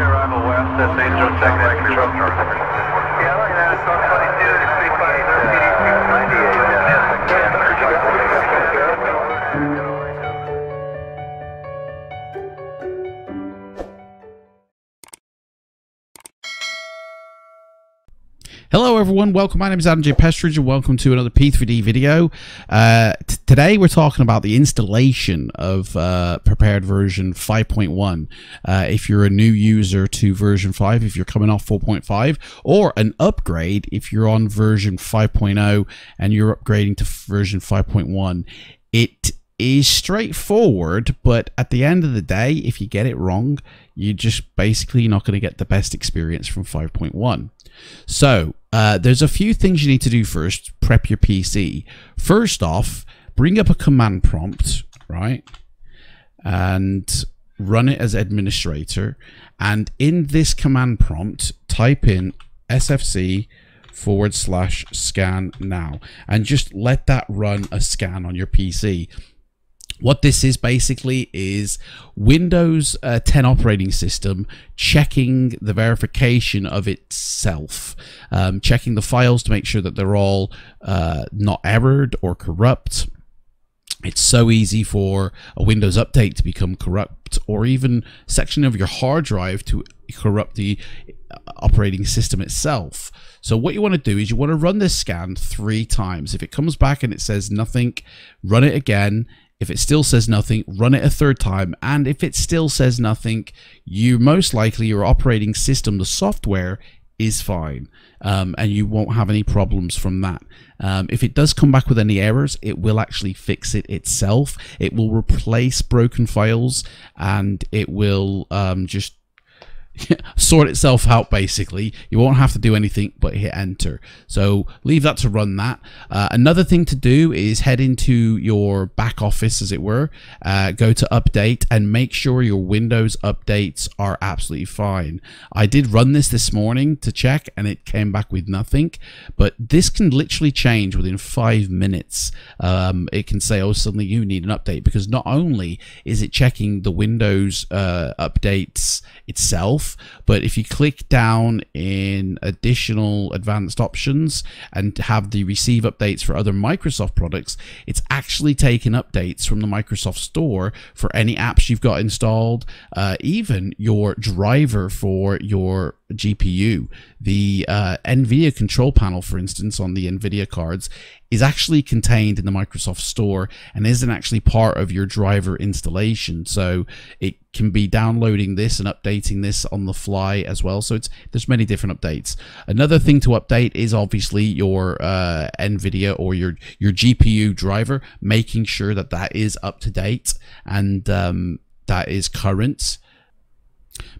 arrival west, that's Angel Tech, control chart. Yeah, United South 22, everyone, welcome. My name is J. Pestridge and welcome to another P3D video. Uh, today we're talking about the installation of uh, Prepar3D version 5.1. Uh, if you're a new user to version 5, if you're coming off 4.5, or an upgrade if you're on version 5.0 and you're upgrading to version 5.1. It is straightforward, but at the end of the day, if you get it wrong, you're just basically not going to get the best experience from 5.1. So, uh, there's a few things you need to do first. Prep your PC. First off, bring up a command prompt, right? And run it as administrator. And in this command prompt, type in sfc forward slash scan now and just let that run a scan on your PC. What this is basically is Windows uh, 10 operating system checking the verification of itself, um, checking the files to make sure that they're all uh, not errored or corrupt. It's so easy for a Windows update to become corrupt or even section of your hard drive to corrupt the uh, operating system itself. So what you want to do is you want to run this scan three times. If it comes back and it says nothing, run it again. If it still says nothing, run it a third time. And if it still says nothing, you most likely your operating system, the software, is fine. Um, and you won't have any problems from that. Um, if it does come back with any errors, it will actually fix it itself. It will replace broken files and it will um, just sort itself out basically. You won't have to do anything but hit enter. So leave that to run that. Uh, another thing to do is head into your back office as it were. Uh, go to update and make sure your windows updates are absolutely fine. I did run this this morning to check and it came back with nothing but this can literally change within five minutes. Um, it can say oh suddenly you need an update because not only is it checking the windows uh, updates itself but if you click down in additional advanced options and have the receive updates for other Microsoft products, it's actually taking updates from the Microsoft Store for any apps you've got installed, uh, even your driver for your GPU. The uh, NVIDIA control panel, for instance, on the NVIDIA cards is actually contained in the Microsoft Store and isn't actually part of your driver installation. So it can be downloading this and updating this on the fly as well. So it's there's many different updates. Another thing to update is obviously your uh, NVIDIA or your your GPU driver, making sure that that is up to date and um, that is current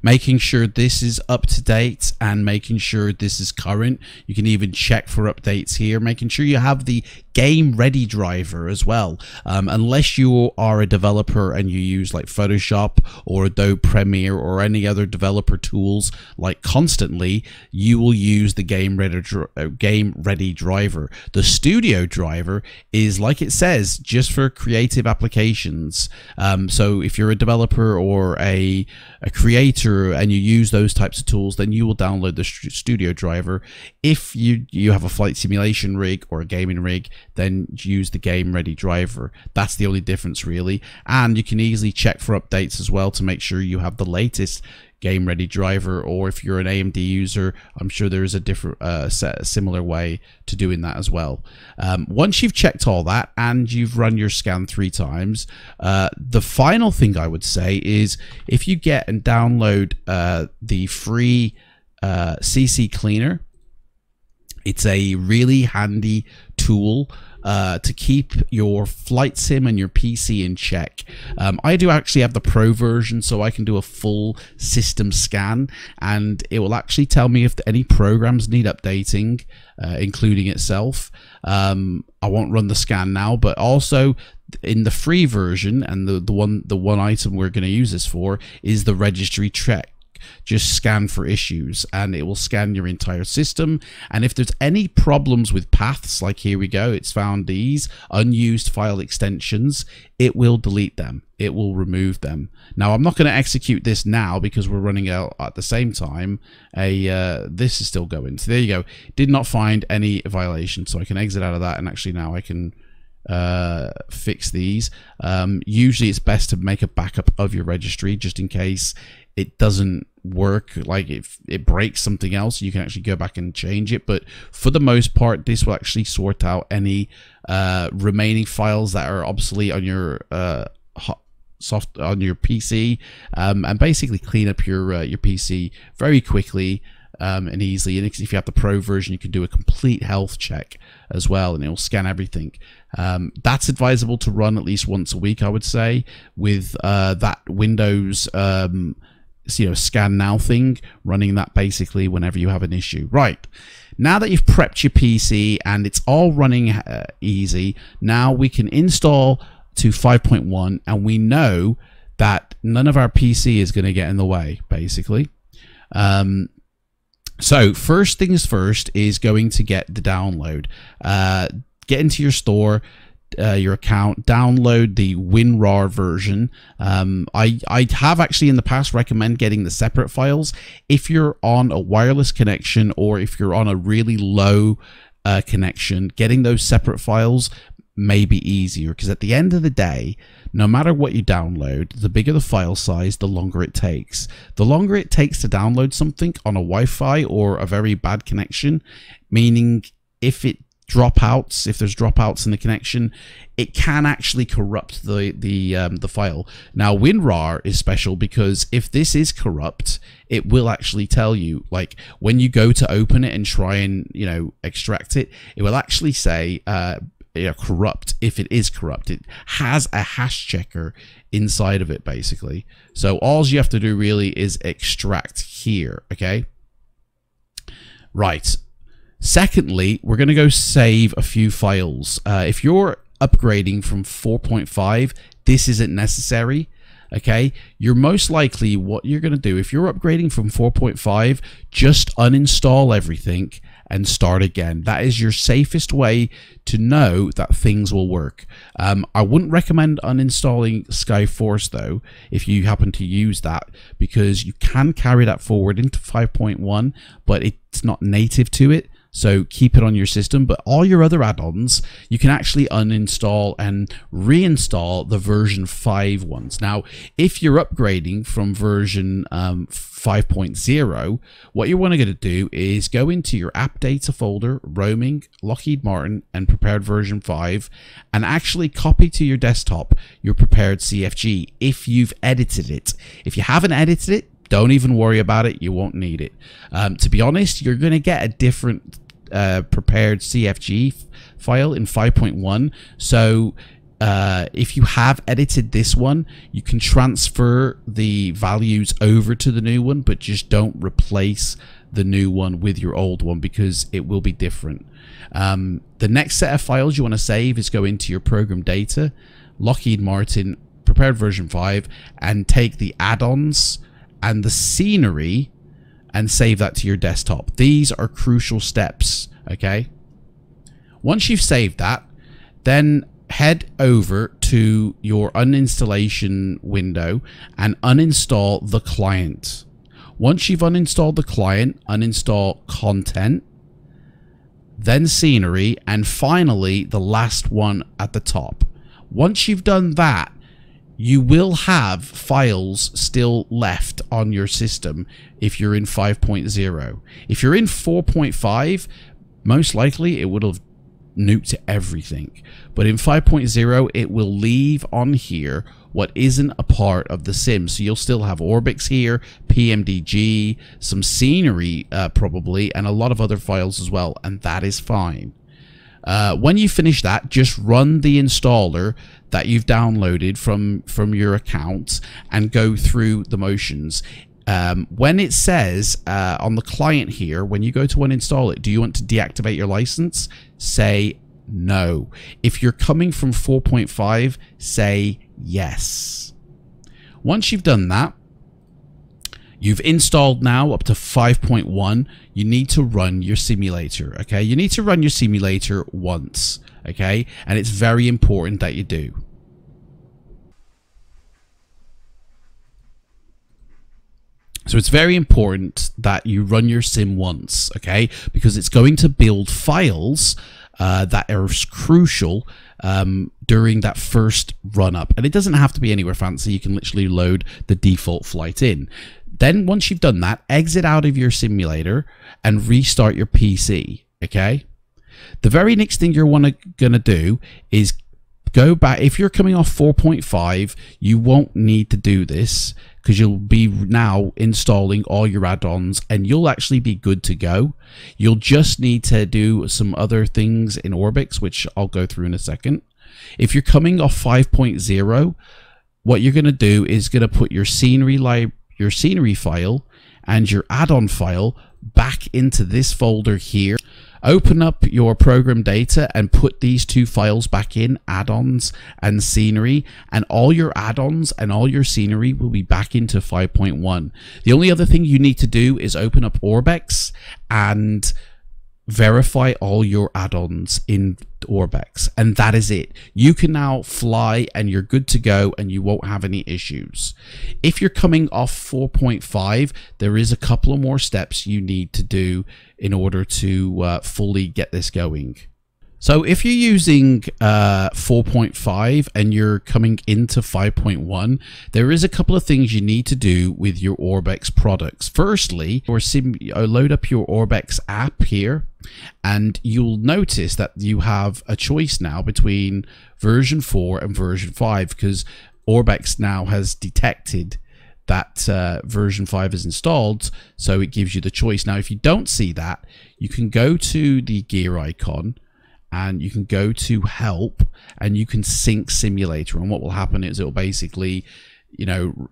making sure this is up to date and making sure this is current. You can even check for updates here, making sure you have the game ready driver as well. Um, unless you are a developer and you use like Photoshop or Adobe Premiere or any other developer tools like constantly, you will use the game ready, uh, game ready driver. The studio driver is like it says, just for creative applications. Um, so if you're a developer or a, a creator and you use those types of tools, then you will download the studio driver. If you, you have a flight simulation rig or a gaming rig, then use the game ready driver. That's the only difference really. And you can easily check for updates as well to make sure you have the latest game ready driver or if you're an AMD user I'm sure there is a different uh, set, similar way to doing that as well. Um, once you've checked all that and you've run your scan three times uh, the final thing I would say is if you get and download uh, the free CC uh, cleaner it's a really handy tool uh, to keep your flight sim and your PC in check. Um, I do actually have the pro version, so I can do a full system scan, and it will actually tell me if any programs need updating, uh, including itself. Um, I won't run the scan now, but also in the free version and the, the one the one item we're going to use this for is the registry check just scan for issues and it will scan your entire system. And if there's any problems with paths, like here we go, it's found these unused file extensions, it will delete them. It will remove them. Now, I'm not going to execute this now because we're running out at the same time. A uh, This is still going. So there you go. Did not find any violation. So I can exit out of that and actually now I can uh, fix these. Um, usually it's best to make a backup of your registry just in case it doesn't work like if it breaks something else you can actually go back and change it but for the most part this will actually sort out any uh, remaining files that are obsolete on your uh, soft on your PC um, and basically clean up your uh, your PC very quickly um, and easily. And if you have the pro version, you can do a complete health check as well, and it'll scan everything. Um, that's advisable to run at least once a week, I would say, with uh, that Windows. You know, scan now thing, running that basically whenever you have an issue. Right. Now that you've prepped your PC and it's all running uh, easy, now we can install to 5.1 and we know that none of our PC is going to get in the way, basically. Um, so first things first is going to get the download. Uh, get into your store, uh, your account, download the WinRAR version. Um, I, I have actually in the past recommend getting the separate files. If you're on a wireless connection or if you're on a really low uh, connection, getting those separate files may be easier because at the end of the day, no matter what you download, the bigger the file size, the longer it takes. The longer it takes to download something on a Wi-Fi or a very bad connection, meaning if it dropouts, if there's dropouts in the connection, it can actually corrupt the the um, the file. Now WinRAR is special because if this is corrupt, it will actually tell you like when you go to open it and try and you know extract it, it will actually say uh, you know, corrupt if it is corrupt. It has a hash checker inside of it, basically. So all you have to do really is extract here, okay? Right. Secondly, we're going to go save a few files. Uh, if you're upgrading from 4.5, this isn't necessary okay you're most likely what you're going to do if you're upgrading from 4.5 just uninstall everything and start again. That is your safest way to know that things will work. Um, I wouldn't recommend uninstalling Skyforce though, if you happen to use that, because you can carry that forward into 5.1, but it's not native to it. So keep it on your system, but all your other add-ons, you can actually uninstall and reinstall the version 5 ones. Now, if you're upgrading from version um, 5.0, what you want to to do is go into your app data folder, roaming, Lockheed Martin, and Prepar3D version 5, and actually copy to your desktop your Prepar3D CFG if you've edited it. If you haven't edited it, don't even worry about it. You won't need it. Um, to be honest, you're going to get a different uh, Prepar3D CFG file in 5.1. So uh, if you have edited this one, you can transfer the values over to the new one, but just don't replace the new one with your old one because it will be different. Um, the next set of files you want to save is go into your program data, Lockheed Martin, Prepar3D version 5, and take the add-ons and the scenery and save that to your desktop. These are crucial steps, okay? Once you've saved that, then head over to your uninstallation window and uninstall the client. Once you've uninstalled the client, uninstall content, then scenery, and finally the last one at the top. Once you've done that, you will have files still left on your system if you're in 5.0. If you're in 4.5, most likely it would have nuked everything. But in 5.0, it will leave on here what isn't a part of the sim. So you'll still have Orbx here, PMDG, some scenery uh, probably, and a lot of other files as well, and that is fine. Uh, when you finish that, just run the installer that you've downloaded from, from your account and go through the motions. Um, when it says uh, on the client here, when you go to uninstall it, do you want to deactivate your license? Say no. If you're coming from 4.5, say yes. Once you've done that, You've installed now up to 5.1. You need to run your simulator, okay? You need to run your simulator once, okay? And it's very important that you do. So it's very important that you run your sim once, okay? Because it's going to build files uh, that are crucial um, during that first run up. And it doesn't have to be anywhere fancy. You can literally load the default flight in. Then once you've done that, exit out of your simulator and restart your PC, okay? The very next thing you're wanna, gonna do is go back. If you're coming off 4.5, you won't need to do this because you'll be now installing all your add-ons and you'll actually be good to go. You'll just need to do some other things in Orbx, which I'll go through in a second. If you're coming off 5.0, what you're going to do is going to put your scenery lib your scenery file and your add-on file back into this folder here Open up your program data and put these two files back in, add-ons and scenery, and all your add-ons and all your scenery will be back into 5.1. The only other thing you need to do is open up Orbx and verify all your add-ons in Orbx and that is it. You can now fly and you're good to go and you won't have any issues. If you're coming off 4.5 there is a couple of more steps you need to do in order to uh, fully get this going so if you're using uh, 4.5 and you're coming into 5.1, there is a couple of things you need to do with your Orbx products. Firstly, or uh, load up your Orbx app here and you'll notice that you have a choice now between version 4 and version 5 because Orbx now has detected that uh, version 5 is installed so it gives you the choice now if you don't see that you can go to the gear icon and you can go to help and you can sync simulator. And what will happen is it'll basically you know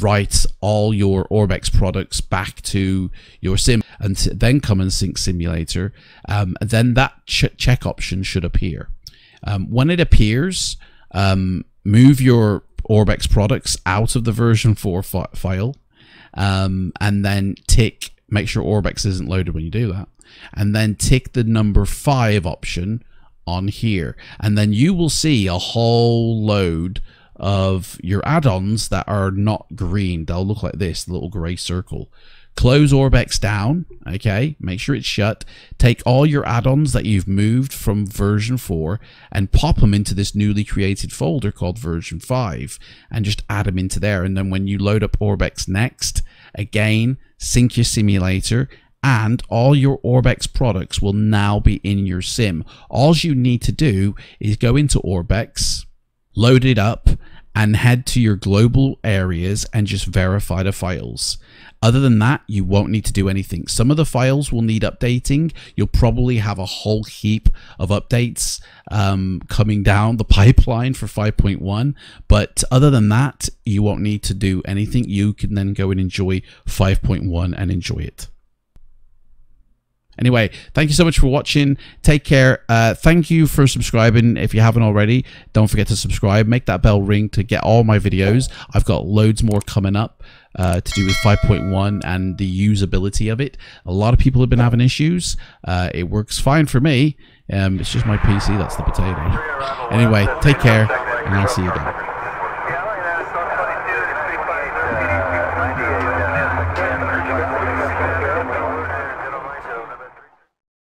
write all your Orbx products back to your sim and then come and sync simulator. Um, then that ch check option should appear. Um, when it appears um, move your Orbx products out of the version 4 fi file um, and then tick make sure Orbx isn't loaded when you do that and then tick the number five option on here. And then you will see a whole load of your add-ons that are not green. They'll look like this, the little gray circle. Close Orbx down, okay? Make sure it's shut. Take all your add-ons that you've moved from version 4 and pop them into this newly created folder called version 5 and just add them into there. And then when you load up Orbx next, again, sync your simulator and all your Orbx products will now be in your sim. All you need to do is go into Orbx, load it up, and head to your global areas and just verify the files. Other than that, you won't need to do anything. Some of the files will need updating. You'll probably have a whole heap of updates um, coming down the pipeline for 5.1. But other than that, you won't need to do anything. You can then go and enjoy 5.1 and enjoy it. Anyway, thank you so much for watching. Take care. Uh, thank you for subscribing. If you haven't already, don't forget to subscribe. Make that bell ring to get all my videos. I've got loads more coming up uh, to do with 5.1 and the usability of it. A lot of people have been having issues. Uh, it works fine for me. Um, it's just my PC that's the potato. Anyway, take care, and I'll see you again.